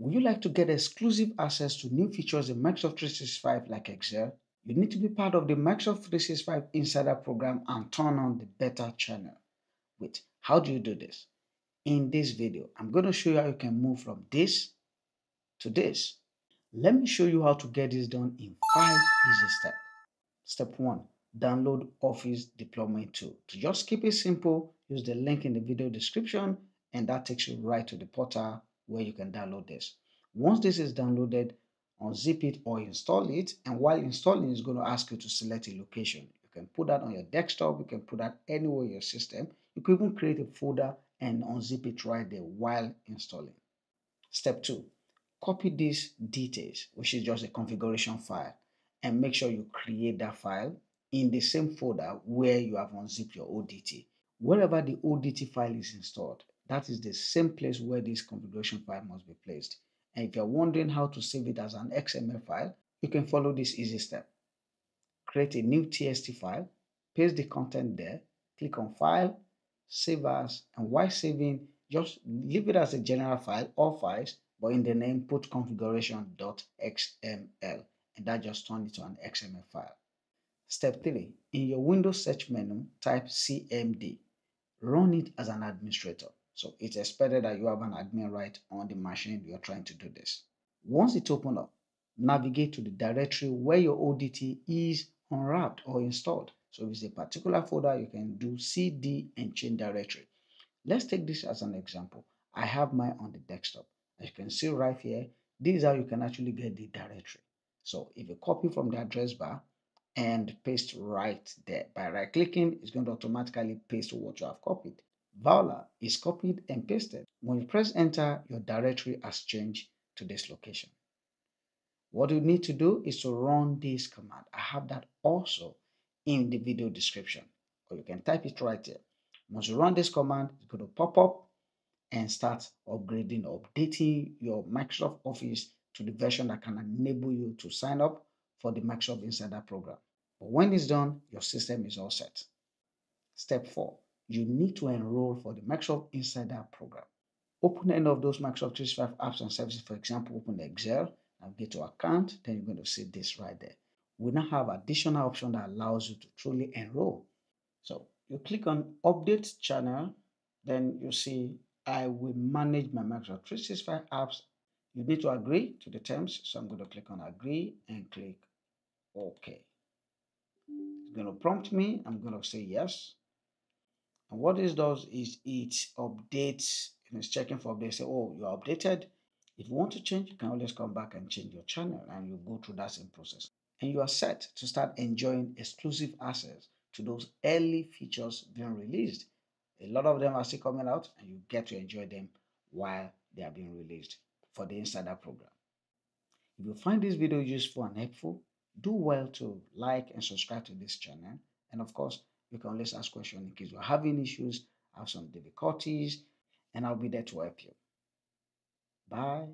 Would you like to get exclusive access to new features in Microsoft 365 like Excel? You need to be part of the Microsoft 365 Insider program and turn on the beta channel. Wait, how do you do this? In this video, I'm going to show you how you can move from this to this. Let me show you how to get this done in five easy steps. Step one, download Office Deployment Tool. To just keep it simple, use the link in the video description and that takes you right to the portal where you can download this. Once this is downloaded, unzip it or install it and while installing it's going to ask you to select a location. You can put that on your desktop, you can put that anywhere in your system. You can even create a folder and unzip it right there while installing. Step 2. Copy these details, which is just a configuration file, and make sure you create that file in the same folder where you have unzipped your ODT. Wherever the ODT file is installed, that is the same place where this configuration file must be placed. And if you're wondering how to save it as an XML file, you can follow this easy step. Create a new TXT file, paste the content there, click on File, Save As, and while saving, just leave it as a general file or files, but in the name put configuration.xml, and that just turns it to an XML file. Step 3. In your Windows search menu, type CMD. Run it as an administrator. So it's expected that you have an admin right on the machine you're trying to do this. Once it opens up, navigate to the directory where your ODT is unwrapped or installed. So if it's a particular folder, you can do CD and change directory. Let's take this as an example. I have mine on the desktop. As you can see right here, this is how you can actually get the directory. So if you copy from the address bar and paste right there, by right clicking, it's going to automatically paste what you have copied. Voila is copied and pasted. When you press enter, your directory has changed to this location. What you need to do is to run this command. I have that also in the video description, or you can type it right here. Once you run this command, it's going to pop up and start upgrading, updating your Microsoft Office to the version that can enable you to sign up for the Microsoft Insider program. But when it's done, your system is all set. Step 4 you need to enroll for the Microsoft Insider program. Open any of those Microsoft 365 apps and services. For example, open the Excel, navigate to account, then you're going to see this right there. We now have additional option that allows you to truly enroll. So you click on update channel, then you see I will manage my Microsoft 365 apps. You need to agree to the terms. So I'm going to click on agree and click OK. It's going to prompt me. I'm going to say yes. And what this does is it updates, and it's checking for updates, say, oh, you're updated. If you want to change, you can always come back and change your channel and you go through that same process. And you are set to start enjoying exclusive access to those early features being released. A lot of them are still coming out and you get to enjoy them while they are being released for the Insider program. If you find this video useful and helpful, do well to like and subscribe to this channel. And of course, you can always ask questions in case you're having issues, have some difficulties, and I'll be there to help you. Bye.